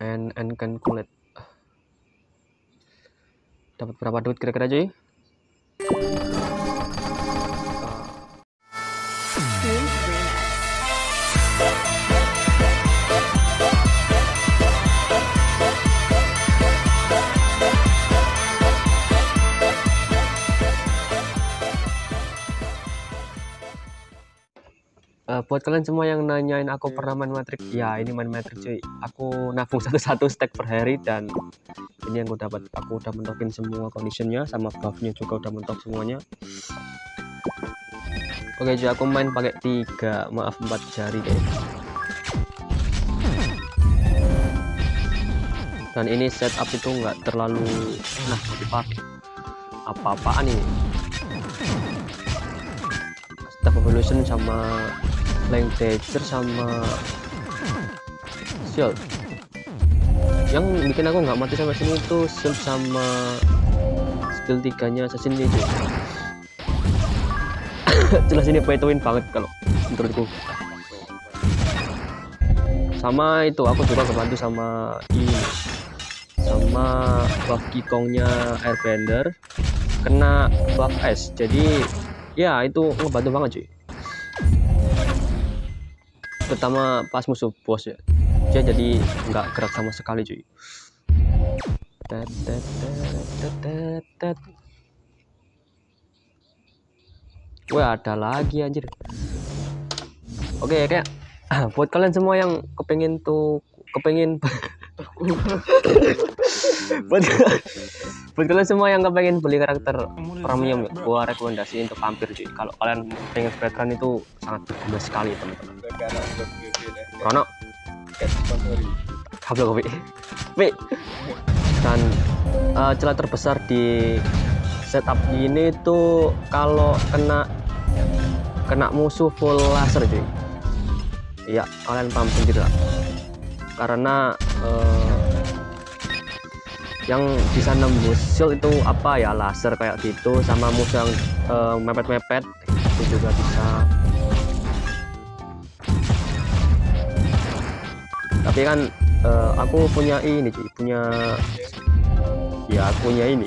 and and can collect. Dapat berapa duit kira-kira cuy buat kalian semua yang nanyain aku pernah main Matrix, ya ini main Matrix cuy. Aku nabung satu-satu stack per hari dan ini yang gue dapat. Aku udah mentokin semua conditionnya sama buffnya juga udah mentok semuanya. Oke cuy, aku main pakai tiga, maaf empat jari deh. Dan ini setup itu nggak terlalu enak dipakai. Apa-apaan ini? Staff evolution sama flying danger sama shield. Yang bikin aku nggak mati sampai sini itu shield sama skill tiganya assassin itu. Jelas ini pay to win banget kalau menurutku. Sama itu aku juga kebantu sama ini sama buff kikongnya airbender. Kena buff es jadi ya itu ngebantu banget cuy terutama pas musuh bos ya. Dia jadi nggak gerak sama sekali cuy. Wah ada lagi anjir. Oke kayak buat kalian semua yang kepengen tuh kepengen buat buat kalian semua yang kepengen beli karakter premium ya, gua rekomendasi untuk hampir cuy. Kalau kalian pengen veteran itu sangat berguna sekali teman-teman Rono. Kabel kopi. Pi. dan uh, celah terbesar di setup ini tuh kalau kena kena musuh full laser cuy. Iya kalian paham sendiri lah. Karena uh, yang bisa nembus shield itu apa ya? Laser kayak gitu sama musuh yang uh, mepet-mepet. Itu juga bisa tapi kan uh, aku punya ini cuy punya ya aku punya ini.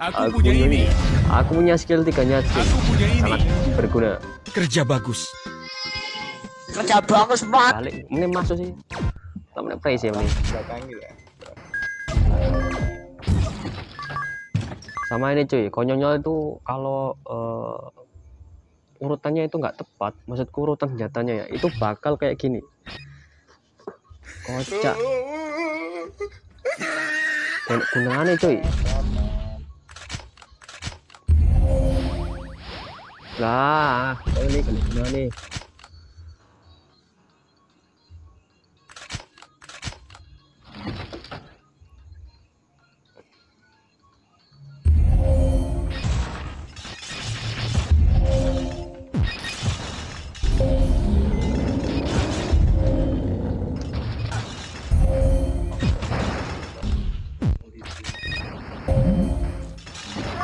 Aku, aku punya ini. ini. Aku punya skill tiganya cuy aku punya ini. Sangat berguna. Kerja bagus. Kerja bagus banget balik. Ini masuk sih. Temen praise ya ini sama ini cuy. Konyolnya itu kalau uh, urutannya itu nggak tepat. Maksudku urutan senjatanya ya. Itu bakal kayak gini kocak. Gunanya cuy. Lah ini kena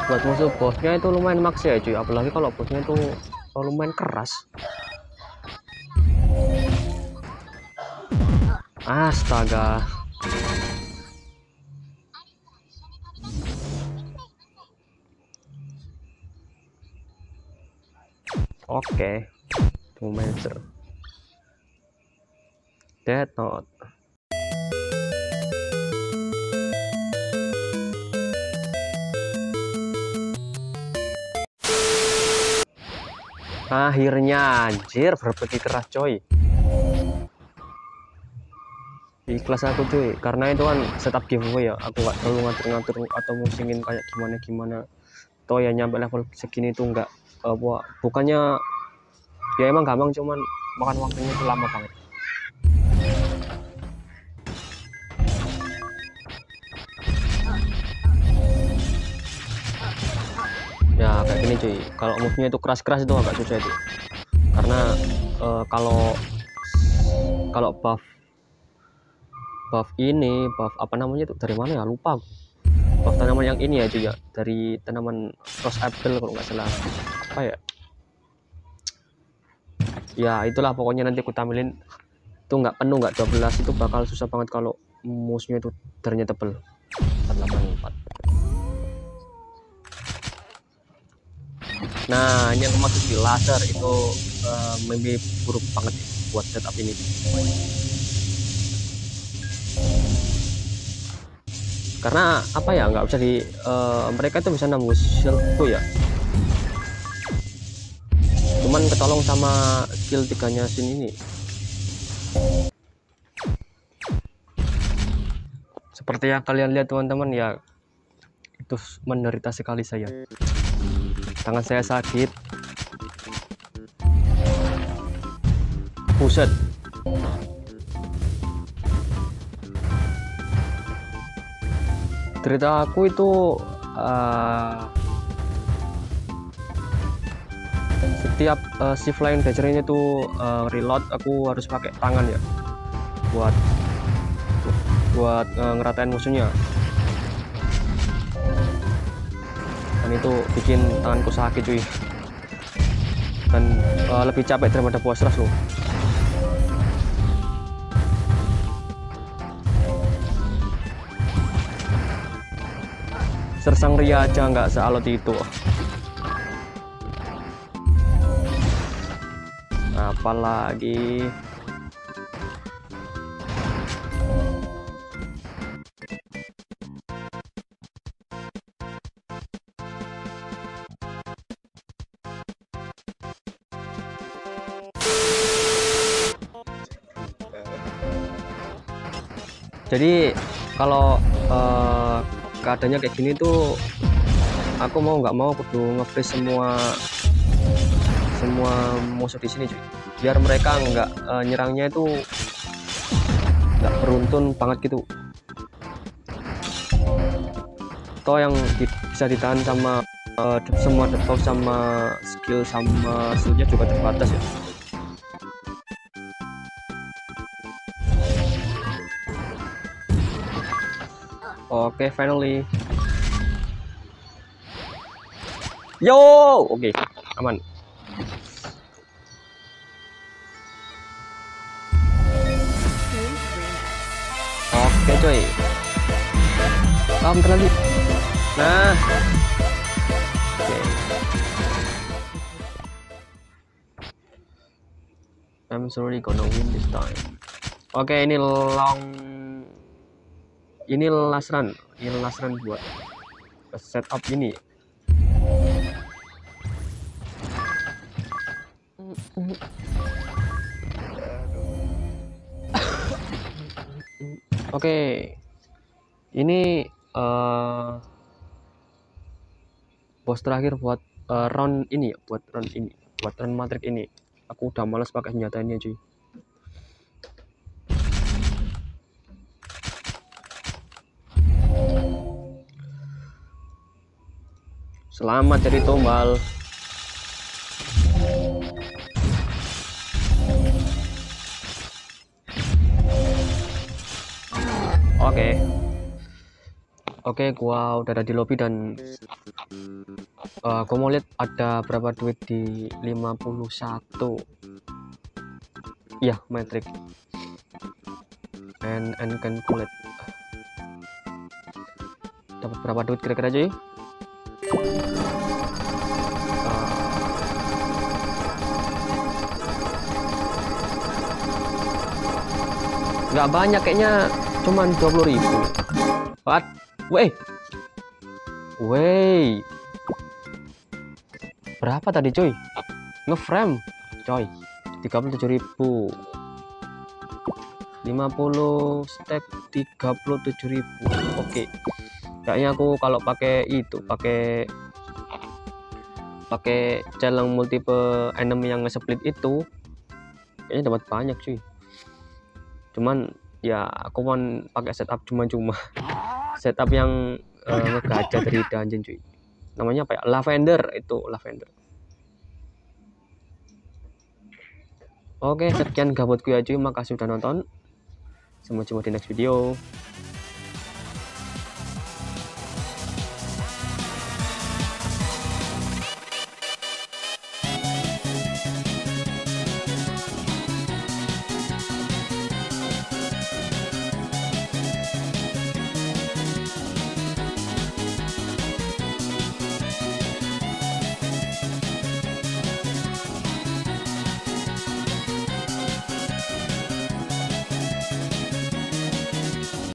buat musuh bosnya itu lumayan maks ya cuy. Apalagi kalau bosnya itu lumayan keras. Astaga. Oke. Okay. two dead note akhirnya anjir berbagi keras coy. Ikhlas aku cuy. Karena itu kan setup giveaway ya. Aku gak terlalu ngatur-ngatur atau musingin kayak gimana gimana toh ya nyampe level segini tuh nggak uh, bukannya ya emang gampang cuman makan waktunya itu lama banget gini cuy. Kalau musuhnya itu keras-keras itu agak susah itu. Karena uh, kalau kalau buff buff ini buff apa namanya itu dari mana ya? Lupa buff tanaman yang ini ya cuy ya. Dari tanaman rose apple kalau nggak salah. Apa ya? Ya itulah pokoknya nanti aku tampilin. Itu nggak penuh nggak 12 itu bakal susah banget kalau musuhnya itu darahnya tebel. 484 nah ini yang maksud di laser itu uh, mimpi buruk banget buat setup ini. Karena apa ya nggak bisa di uh, mereka itu bisa nembus shield ya. Cuman ketolong sama skill tiganya sin ini seperti yang kalian lihat teman-teman ya itu menderita sekali saya tangan saya sakit. Buset cerita aku itu uh, setiap uh, shift line ini tuh uh, reload aku harus pakai tangan ya. Buat buat uh, ngeratain musuhnya dan itu bikin tanganku sakit cuy. Dan uh, lebih capek daripada puas rush loh. Sersang ria aja nggak sealot itu apalagi jadi kalau uh, keadaannya kayak gini tuh aku mau nggak mau kudu nge semua semua musuh di sini cuy. Biar mereka nggak uh, nyerangnya itu nggak beruntun banget gitu. Toh yang di, bisa ditahan sama uh, semua debuff sama skill sama skillnya juga terbatas ya Oke, okay, finally. Yo, oke, okay, aman. Oke, okay, coy. Kamu lagi. Nah. Oke. Okay. I'm sorry gonna win this time. Oke, okay, ini long ini last run ini last run buat setup ini Oke, okay. ini uh, bos terakhir buat uh, round ini ya, buat round ini, buat round matrix ini. Aku udah males pakai senjata ini cuy. Selamat jadi tombal. Oke. Oke, gua udah ada di lobby dan uh, gua mau lihat ada berapa duit di 51. Iya, metric. And and calculate. Dapat berapa duit kira-kira aja ya? Nggak banyak kayaknya cuman 20 ribu. What? Weh! Weh! Berapa tadi cuy? Ngeframe coy. 37 ribu. 50 stack 37 ribu. Oke kayaknya aku kalau pakai itu pakai pakai challenge multiple enemy yang nge-split itu kayaknya dapat banyak cuy. Cuman ya aku mau pakai setup cuma-cuma. Setup yang uh, ngegacha dari dungeon cuy. Namanya apa ya? Lavender itu lavender. Oke sekian gabutku ya cuy. Makasih udah nonton. Sampai jumpa di next video